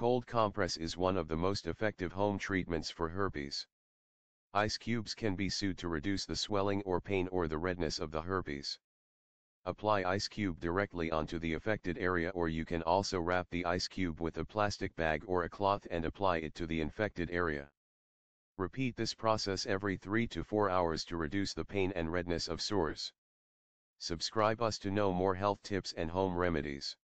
cold compress is one of the most effective home treatments for herpes. Ice cubes can be sued to reduce the swelling or pain or the redness of the herpes. Apply ice cube directly onto the affected area or you can also wrap the ice cube with a plastic bag or a cloth and apply it to the infected area. Repeat this process every 3 to 4 hours to reduce the pain and redness of sores. Subscribe us to know more health tips and home remedies.